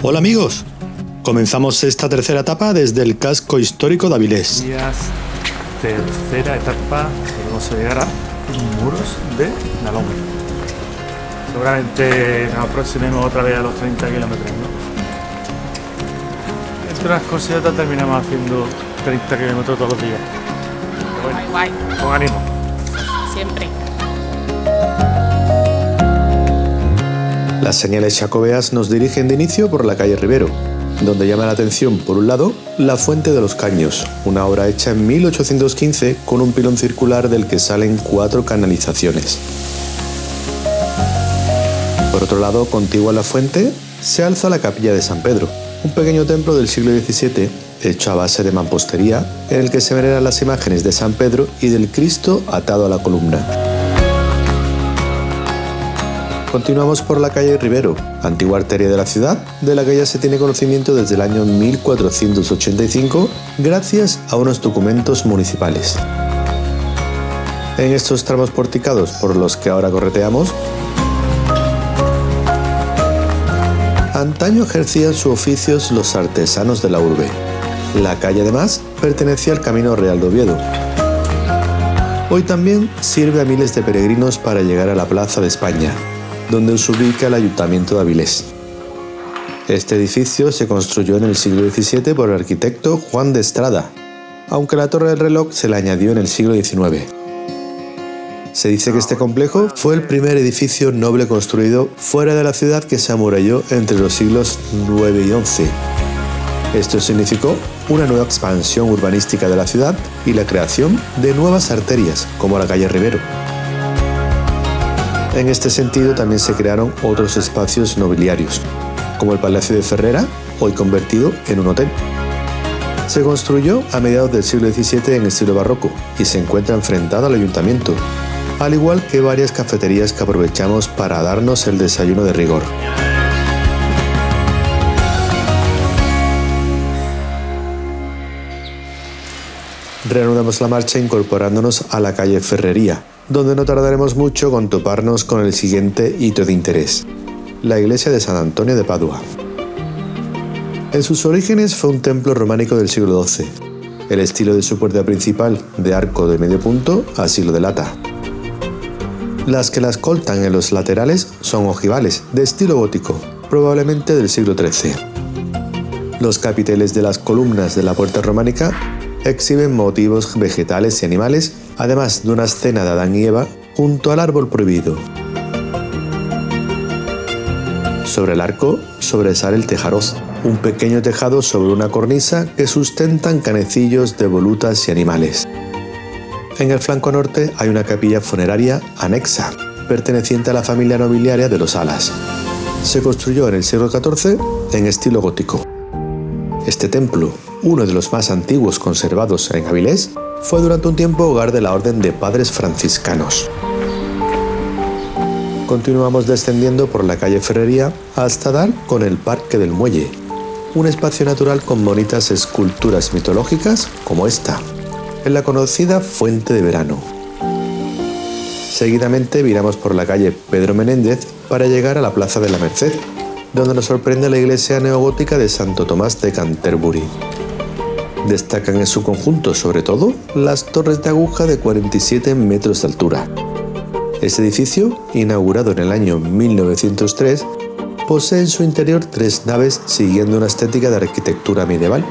Hola amigos, comenzamos esta tercera etapa desde el casco histórico de Avilés. Días, tercera etapa, vamos a llegar a muros de Nalón. Seguramente nos aproximemos otra vez a los 30 kilómetros, ¿no? Entre unas otras terminamos haciendo 30 kilómetros todos los días. Pero bueno, Guay, guay, con ánimo. siempre. Las señales jacobeas nos dirigen de inicio por la calle Rivero, donde llama la atención, por un lado, la Fuente de los Caños, una obra hecha en 1815 con un pilón circular del que salen cuatro canalizaciones. Por otro lado, contigua a la fuente, se alza la capilla de San Pedro, un pequeño templo del siglo XVII hecho a base de mampostería, en el que se veneran las imágenes de San Pedro y del Cristo atado a la columna. Continuamos por la calle Rivero, antigua arteria de la ciudad, de la que ya se tiene conocimiento desde el año 1485 gracias a unos documentos municipales. En estos tramos porticados por los que ahora correteamos, antaño ejercían sus oficios los artesanos de la urbe. La calle además pertenecía al Camino Real de Oviedo. Hoy también sirve a miles de peregrinos para llegar a la Plaza de España, donde se ubica el Ayuntamiento de Avilés. Este edificio se construyó en el siglo XVII por el arquitecto Juan de Estrada, aunque la torre del reloj se le añadió en el siglo XIX. Se dice que este complejo fue el primer edificio noble construido fuera de la ciudad que se amuralló entre los siglos IX y XI. Esto significó una nueva expansión urbanística de la ciudad y la creación de nuevas arterias, como la calle Rivero. En este sentido también se crearon otros espacios nobiliarios, como el Palacio de Ferrera, hoy convertido en un hotel. Se construyó a mediados del siglo XVII en estilo barroco y se encuentra enfrentado al ayuntamiento, al igual que varias cafeterías que aprovechamos para darnos el desayuno de rigor. Reanudamos la marcha incorporándonos a la calle Ferrería, donde no tardaremos mucho con toparnos con el siguiente hito de interés, la iglesia de San Antonio de Padua. En sus orígenes fue un templo románico del siglo XII. El estilo de su puerta principal, de arco de medio punto, así lo delata. Las que la escoltan en los laterales son ojivales, de estilo gótico, probablemente del siglo XIII. Los capiteles de las columnas de la puerta románica exhiben motivos vegetales y animales, además de una escena de Adán y Eva junto al árbol prohibido. Sobre el arco sobresale el tejaroz, un pequeño tejado sobre una cornisa que sustentan canecillos de volutas y animales. En el flanco norte hay una capilla funeraria anexa, perteneciente a la familia nobiliaria de los Alas. Se construyó en el siglo XIV en estilo gótico. Este templo, uno de los más antiguos conservados en Avilés, fue durante un tiempo hogar de la Orden de Padres Franciscanos. Continuamos descendiendo por la calle Ferrería hasta dar con el Parque del Muelle, un espacio natural con bonitas esculturas mitológicas como esta, en la conocida Fuente de Verano. Seguidamente viramos por la calle Pedro Menéndez para llegar a la Plaza de la Merced, donde nos sorprende la iglesia neogótica de Santo Tomás de Canterbury. Destacan en su conjunto, sobre todo, las torres de aguja de 47 metros de altura. Este edificio, inaugurado en el año 1903, posee en su interior tres naves siguiendo una estética de arquitectura medieval.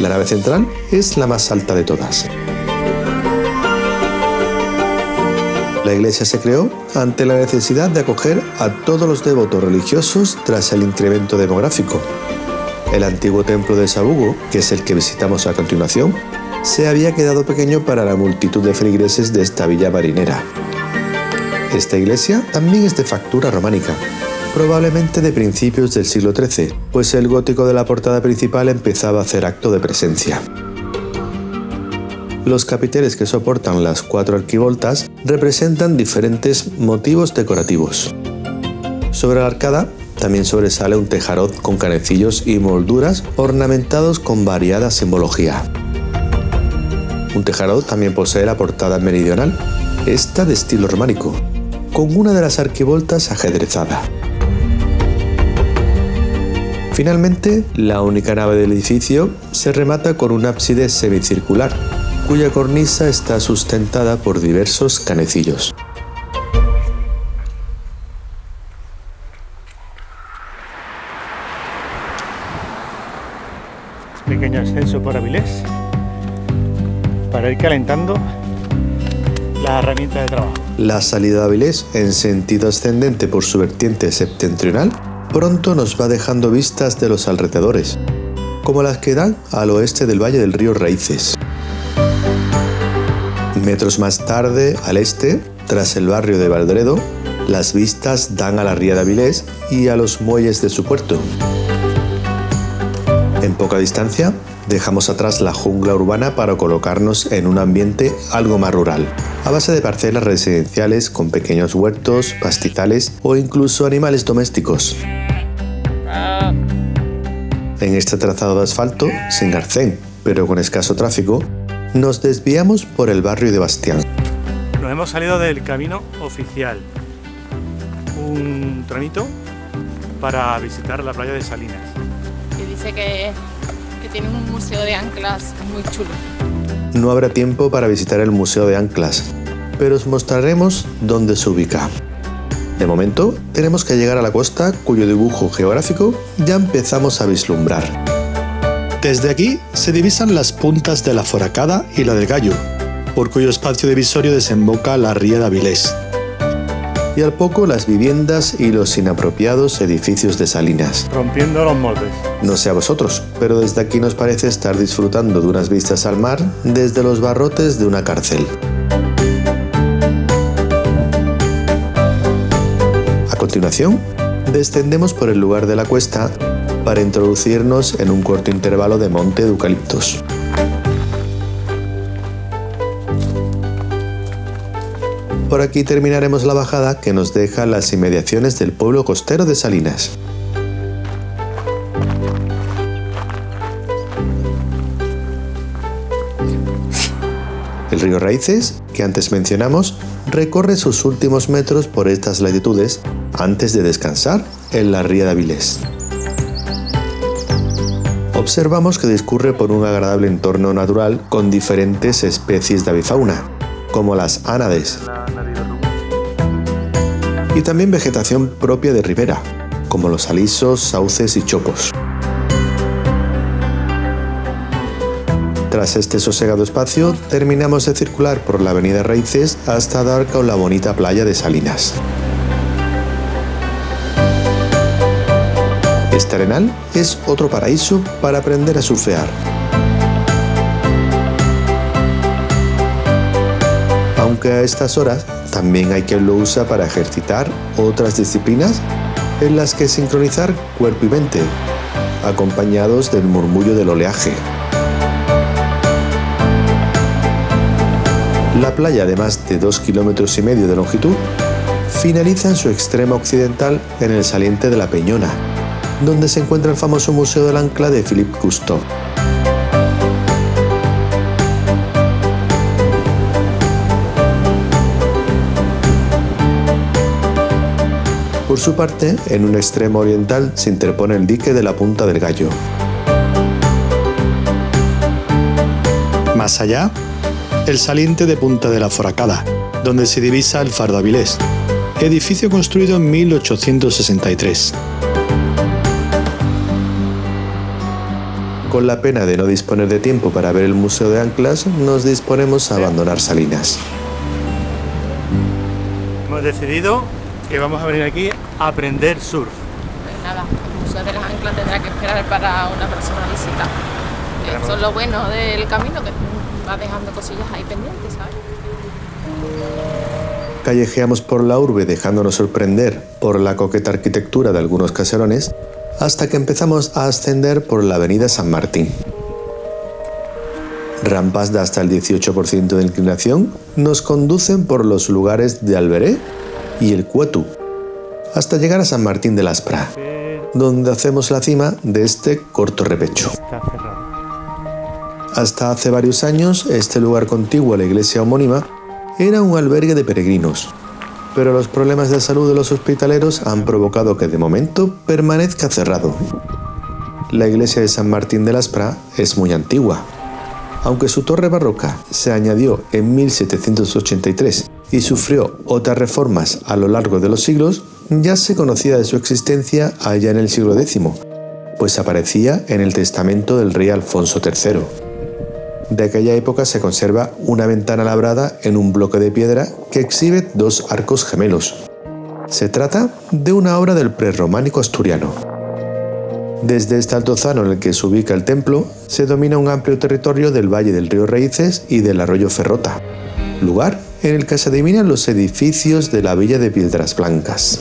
La nave central es la más alta de todas. La iglesia se creó ante la necesidad de acoger a todos los devotos religiosos tras el incremento demográfico. El antiguo templo de Sabugo, que es el que visitamos a continuación, se había quedado pequeño para la multitud de feligreses de esta villa marinera. Esta iglesia también es de factura románica, probablemente de principios del siglo XIII, pues el gótico de la portada principal empezaba a hacer acto de presencia. Los capiteles que soportan las cuatro arquivoltas representan diferentes motivos decorativos. Sobre la arcada también sobresale un tejarot con canecillos y molduras ornamentados con variada simbología. Un tejarot también posee la portada meridional, esta de estilo románico, con una de las arquivoltas ajedrezada. Finalmente, la única nave del edificio se remata con un ábside semicircular, cuya cornisa está sustentada por diversos canecillos. Pequeño ascenso por Avilés para ir calentando la herramienta de trabajo. La salida de Avilés en sentido ascendente por su vertiente septentrional pronto nos va dejando vistas de los alrededores, como las que dan al oeste del valle del río Raíces. Metros más tarde, al este, tras el barrio de Valdredo, las vistas dan a la ría de Avilés y a los muelles de su puerto. En poca distancia, dejamos atrás la jungla urbana para colocarnos en un ambiente algo más rural, a base de parcelas residenciales con pequeños huertos, pastizales o incluso animales domésticos. En este trazado de asfalto, sin arcén, pero con escaso tráfico, nos desviamos por el barrio de Bastián. Nos hemos salido del camino oficial. Un tramito para visitar la playa de Salinas. Y dice que, que tiene un museo de anclas muy chulo. No habrá tiempo para visitar el Museo de Anclas, pero os mostraremos dónde se ubica. De momento, tenemos que llegar a la costa cuyo dibujo geográfico ya empezamos a vislumbrar. Desde aquí se divisan las puntas de la Foracada y la del Gallo, por cuyo espacio divisorio desemboca la ría de Avilés. Y al poco las viviendas y los inapropiados edificios de Salinas. Rompiendo los moldes. No sé a vosotros, pero desde aquí nos parece estar disfrutando de unas vistas al mar desde los barrotes de una cárcel. A continuación, descendemos por el lugar de la cuesta para introducirnos en un corto intervalo de monte de eucaliptos. Por aquí terminaremos la bajada que nos deja las inmediaciones del pueblo costero de Salinas. El río Raíces, que antes mencionamos, recorre sus últimos metros por estas latitudes antes de descansar en la ría de Avilés. Observamos que discurre por un agradable entorno natural con diferentes especies de avifauna, como las ánades, y también vegetación propia de ribera, como los alisos, sauces y chopos. Tras este sosegado espacio, terminamos de circular por la avenida Raíces hasta dar con la bonita playa de Salinas. Este arenal es otro paraíso para aprender a surfear. Aunque a estas horas también hay quien lo usa para ejercitar otras disciplinas en las que sincronizar cuerpo y mente, acompañados del murmullo del oleaje. La playa de más de 2 kilómetros y medio de longitud finaliza en su extremo occidental en el saliente de la Peñona, donde se encuentra el famoso Museo del Ancla de Philippe Cousteau. Por su parte, en un extremo oriental se interpone el dique de la Punta del Gallo. Más allá, el saliente de Punta de la Foracada, donde se divisa el Fardo Avilés, edificio construido en 1863. Con la pena de no disponer de tiempo para ver el Museo de Anclas, nos disponemos a abandonar Salinas. Hemos decidido que vamos a venir aquí a aprender surf. Pues nada, el Museo de las Anclas tendrá que esperar para una próxima visita. Eso es lo bueno del camino, que va dejando cosillas ahí pendientes, ¿sabes? Callejeamos por la urbe dejándonos sorprender por la coqueta arquitectura de algunos caserones hasta que empezamos a ascender por la avenida San Martín. Rampas de hasta el 18% de inclinación nos conducen por los lugares de Alberé y el Cuetu, hasta llegar a San Martín de Laspra, donde hacemos la cima de este corto repecho. Hasta hace varios años, este lugar contiguo a la iglesia homónima era un albergue de peregrinos, pero los problemas de salud de los hospitaleros han provocado que de momento permanezca cerrado. la iglesia de San Martín de las Pra es muy antigua. Aunque su torre barroca se añadió en 1783 y sufrió otras reformas a lo largo de los siglos, ya se conocía de su existencia allá en el siglo X, pues aparecía en el testamento del rey Alfonso III. De aquella época se conserva una ventana labrada en un bloque de piedra que exhibe dos arcos gemelos. Se trata de una obra del prerrománico asturiano. Desde este altozano en el que se ubica el templo, se domina un amplio territorio del valle del río Raíces y del arroyo Ferrota, lugar en el que se adivinan los edificios de la villa de Piedras Blancas.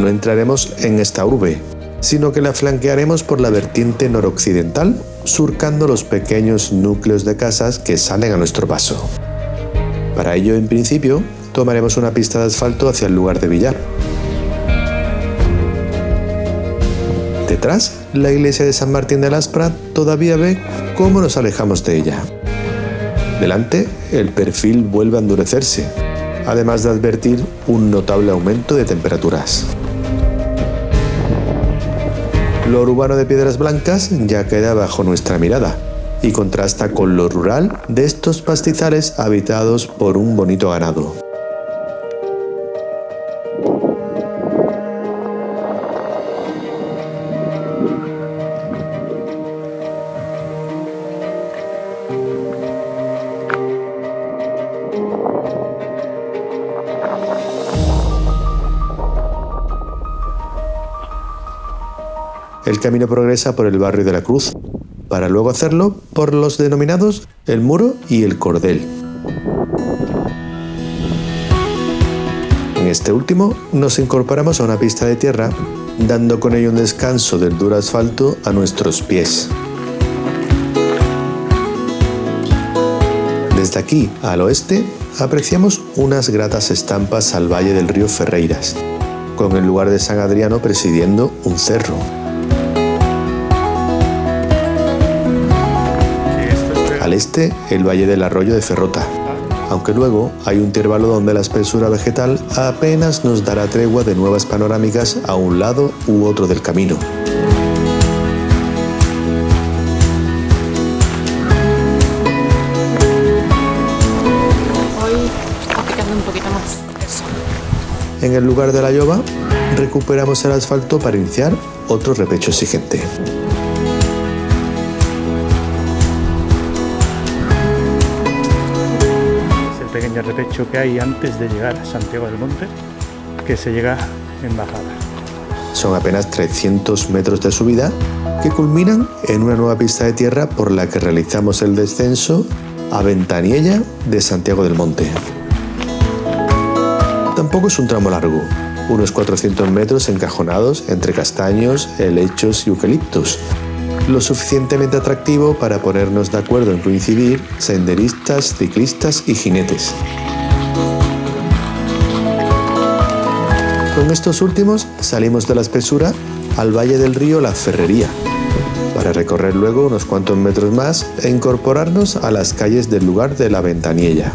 No entraremos en esta urbe, sino que la flanquearemos por la vertiente noroccidental, surcando los pequeños núcleos de casas que salen a nuestro paso. Para ello, en principio, tomaremos una pista de asfalto hacia el lugar de billar. Detrás, la iglesia de San Martín de las Prat todavía ve cómo nos alejamos de ella. Delante, el perfil vuelve a endurecerse, además de advertir un notable aumento de temperaturas. Lo urbano de Piedras Blancas ya queda bajo nuestra mirada y contrasta con lo rural de estos pastizales habitados por un bonito ganado. El camino progresa por el barrio de la Cruz, para luego hacerlo por los denominados El Muro y El Cordel. En este último nos incorporamos a una pista de tierra, dando con ello un descanso del duro asfalto a nuestros pies. Desde aquí al oeste apreciamos unas gratas estampas al valle del río Ferreiras, con el lugar de San Adriano presidiendo un cerro. Este, el valle del arroyo de Ferrota, aunque luego hay un intervalo donde la espesura vegetal apenas nos dará tregua de nuevas panorámicas a un lado u otro del camino. En el lugar de la llova, recuperamos el asfalto para iniciar otro repecho exigente. Repecho que hay antes de llegar a Santiago del Monte, que se llega en bajada. Son apenas 300 metros de subida que culminan en una nueva pista de tierra por la que realizamos el descenso a Ventaniella de Santiago del Monte. Tampoco es un tramo largo, unos 400 metros encajonados entre castaños, helechos y eucaliptos, lo suficientemente atractivo para ponernos de acuerdo en coincidir senderistas, ciclistas y jinetes. Con estos últimos salimos de la espesura al valle del río La Ferrería, para recorrer luego unos cuantos metros más e incorporarnos a las calles del lugar de la Ventaniella.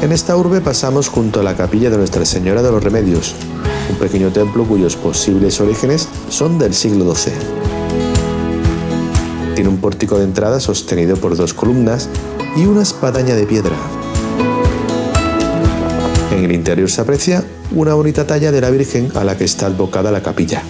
En esta urbe pasamos junto a la capilla de Nuestra Señora de los Remedios, un pequeño templo cuyos posibles orígenes son del siglo XII. Tiene un pórtico de entrada sostenido por dos columnas y una espadaña de piedra. Interior se aprecia una bonita talla de la Virgen a la que está advocada la capilla.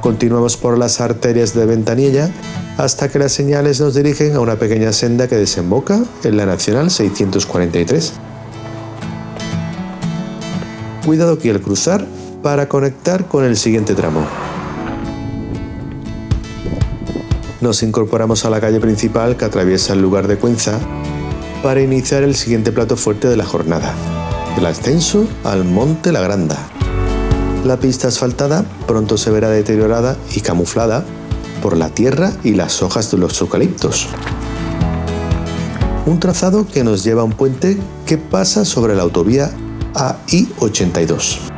Continuamos por las arterias de Ventanilla hasta que las señales nos dirigen a una pequeña senda que desemboca en la Nacional 643. Cuidado aquí al cruzar para conectar con el siguiente tramo. Nos incorporamos a la calle principal que atraviesa el lugar de Cuenza para iniciar el siguiente plato fuerte de la jornada, el ascenso al Monte La Granda. La pista asfaltada pronto se verá deteriorada y camuflada por la tierra y las hojas de los eucaliptos. Un trazado que nos lleva a un puente que pasa sobre la autovía AI-82.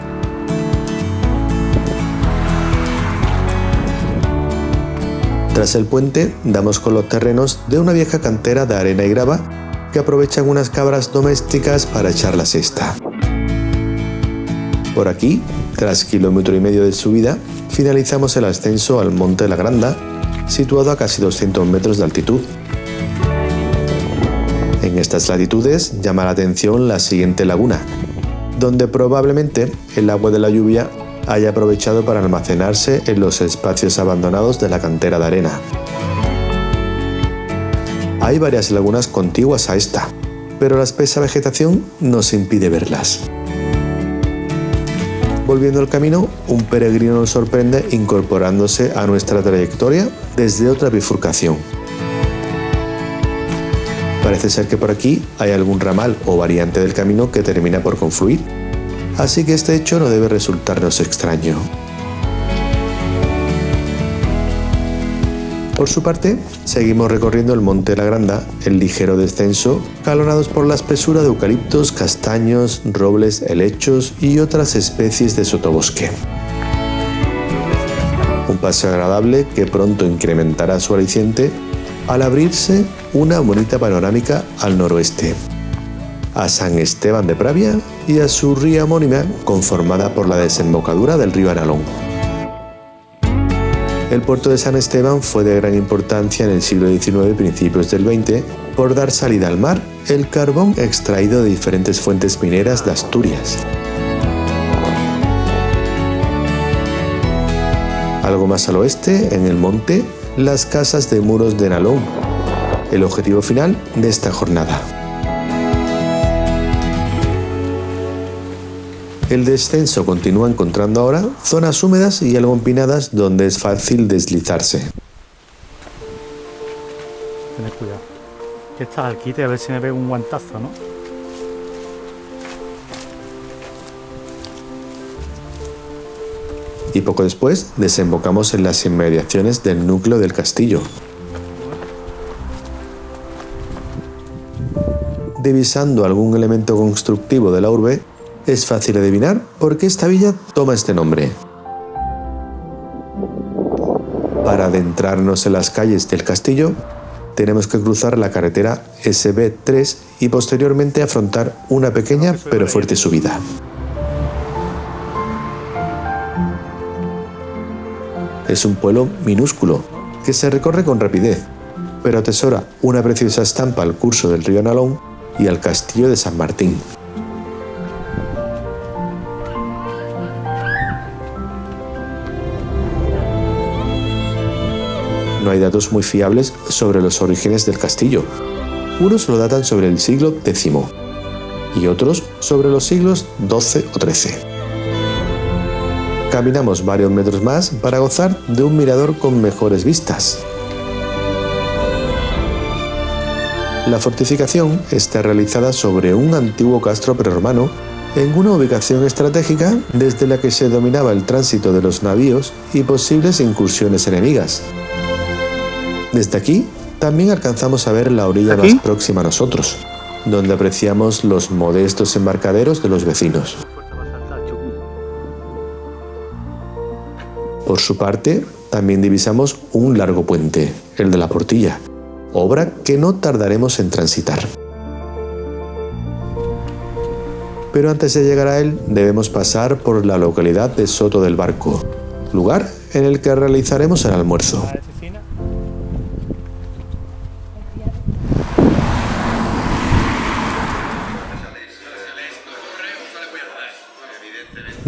Tras el puente damos con los terrenos de una vieja cantera de arena y grava que aprovechan unas cabras domésticas para echar la siesta. Por aquí, tras kilómetro y medio de subida, finalizamos el ascenso al Monte la Granda, situado a casi 200 metros de altitud. En estas latitudes llama la atención la siguiente laguna, donde probablemente el agua de la lluvia haya aprovechado para almacenarse en los espacios abandonados de la cantera de arena. Hay varias lagunas contiguas a esta, pero la espesa vegetación nos impide verlas. Volviendo al camino, un peregrino nos sorprende incorporándose a nuestra trayectoria desde otra bifurcación. Parece ser que por aquí hay algún ramal o variante del camino que termina por confluir, así que este hecho no debe resultarnos extraño. Por su parte, seguimos recorriendo el Monte La Granda en ligero descenso, calonados por la espesura de eucaliptos, castaños, robles, helechos y otras especies de sotobosque. Un paseo agradable que pronto incrementará su aliciente al abrirse una bonita panorámica al noroeste, a San Esteban de Pravia y a su ría homónima conformada por la desembocadura del río Analón. El puerto de San Esteban fue de gran importancia en el siglo XIX y principios del XX por dar salida al mar el carbón extraído de diferentes fuentes mineras de Asturias. Algo más al oeste, en el monte, las casas de muros de Nalón, el objetivo final de esta jornada. El descenso continúa encontrando ahora zonas húmedas y algo empinadas donde es fácil deslizarse. Tened cuidado. Que está al quite a ver si me pego un guantazo, ¿no? Y poco después desembocamos en las inmediaciones del núcleo del castillo. Divisando algún elemento constructivo de la urbe, es fácil adivinar por qué esta villa toma este nombre. Para adentrarnos en las calles del castillo, tenemos que cruzar la carretera SB3 y posteriormente afrontar una pequeña pero fuerte subida. Es un pueblo minúsculo que se recorre con rapidez, pero atesora una preciosa estampa al curso del río Nalón y al castillo de San Martín. No hay datos muy fiables sobre los orígenes del castillo. Unos lo datan sobre el siglo X y otros sobre los siglos XII o XIII. Caminamos varios metros más para gozar de un mirador con mejores vistas. La fortificación está realizada sobre un antiguo castro prerromano en una ubicación estratégica desde la que se dominaba el tránsito de los navíos y posibles incursiones enemigas. Desde aquí también alcanzamos a ver la orilla más próxima a nosotros, donde apreciamos los modestos embarcaderos de los vecinos. Por su parte, también divisamos un largo puente, el de la Portilla, obra que no tardaremos en transitar. Pero antes de llegar a él debemos pasar por la localidad de Soto del Barco, lugar en el que realizaremos el almuerzo.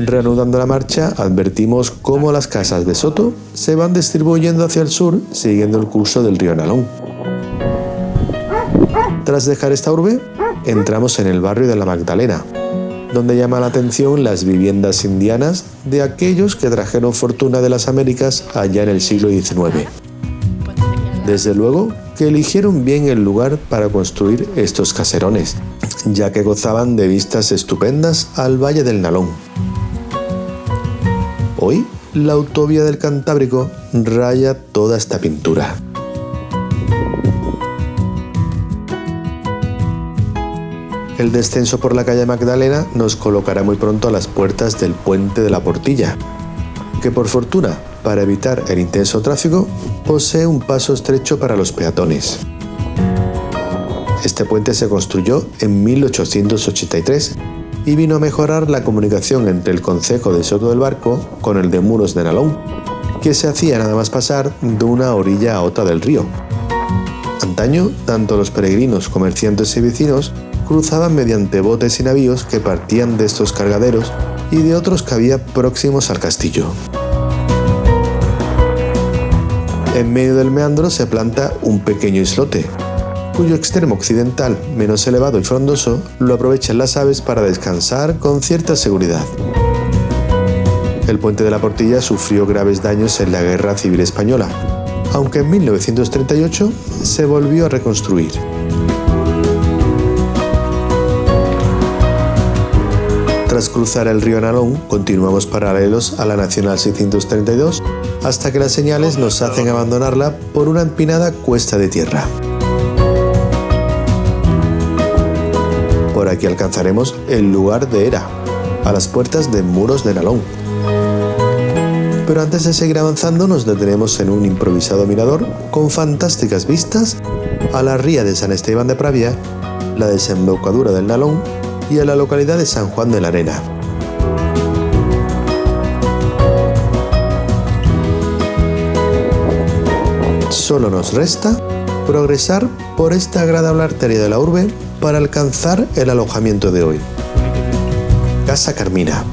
Reanudando la marcha, advertimos cómo las casas de Soto se van distribuyendo hacia el sur siguiendo el curso del río Nalón. Tras dejar esta urbe, entramos en el barrio de la Magdalena, donde llama la atención las viviendas indianas de aquellos que trajeron fortuna de las Américas allá en el siglo XIX. Desde luego que eligieron bien el lugar para construir estos caserones, ya que gozaban de vistas estupendas al Valle del Nalón. La autovía del Cantábrico raya toda esta pintura. El descenso por la calle Magdalena nos colocará muy pronto a las puertas del puente de la Portilla, que por fortuna, para evitar el intenso tráfico, posee un paso estrecho para los peatones. Este puente se construyó en 1883 y vino a mejorar la comunicación entre el concejo de Soto del Barco con el de Muros de Nalón, que se hacía nada más pasar de una orilla a otra del río. Antaño, tanto los peregrinos, comerciantes y vecinos cruzaban mediante botes y navíos que partían de estos cargaderos y de otros que había próximos al castillo. En medio del meandro se planta un pequeño islote, cuyo extremo occidental, menos elevado y frondoso, lo aprovechan las aves para descansar con cierta seguridad. El puente de la Portilla sufrió graves daños en la Guerra Civil Española, aunque en 1938 se volvió a reconstruir. Tras cruzar el río Nalón, continuamos paralelos a la Nacional 632 hasta que las señales nos hacen abandonarla por una empinada cuesta de tierra. Por aquí alcanzaremos el lugar de Era, a las puertas de Muros de Nalón. Pero antes de seguir avanzando nos detenemos en un improvisado mirador con fantásticas vistas a la ría de San Esteban de Pravia, la desembocadura del Nalón y a la localidad de San Juan de la Arena. Solo nos resta progresar por esta agradable arteria de la urbe para alcanzar el alojamiento de hoy. Casa Carmina.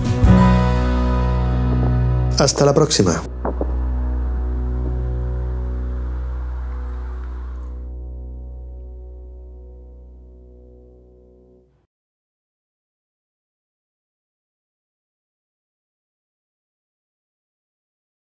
Hasta la próxima.